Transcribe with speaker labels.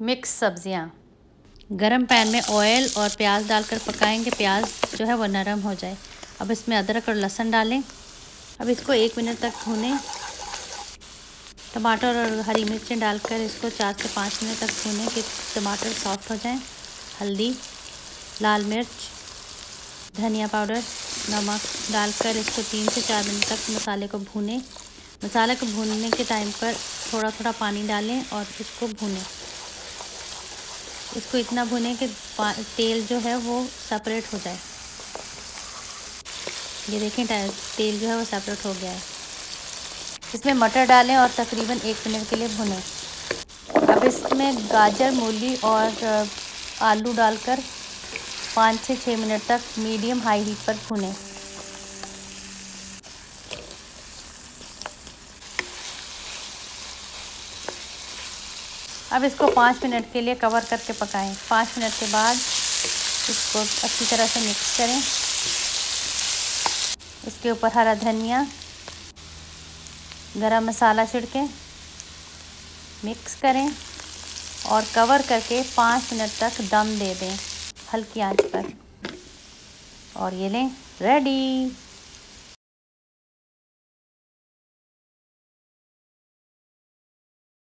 Speaker 1: Mix सब्ज़ियाँ। गरम pan में ऑयल और प्याज डालकर पकाएँगे। प्याज जो है वो नरम हो जाए। अब इसमें अदरक और लहसुन डालें। अब इसको एक मिनट तक भूनें। टमाटर और हरी मिर्चें डालकर इसको चार से पाँच मिनट तक भूनें कि टमाटर सॉफ्ट हो जाएँ। हल्दी, लाल मिर्च, धनिया पाउडर, नमक डालकर इसको तीन से चार मिनट तक मसाले को भूनें। मसाले को भूनने के टाइम पर थोड़ा थोड़ा पानी डालें और इसको भूनें। इसको इतना भुने कि तेल जो है वो सेपरेट हो जाए। ये देखें तेल जो है वो सेपरेट हो गया है। इसमें मटर डालें और तकरीबन एक मिनट के लिए भुनें। अब इसमें गाजर, मूली और, आलू डालकर पाँच से छः मिनट तक मीडियम हाई हीट पर भुनें। अब इसको पाँच मिनट के लिए कवर करके पकाएँ। पाँच मिनट के बाद इसको अच्छी तरह से मिक्स करें। इसके ऊपर हरा धनिया, गरम मसाला छिड़कें मिक्स करें और कवर करके पाँच मिनट तक दम दे दें हल्की आँच पर। और ये लें रेडी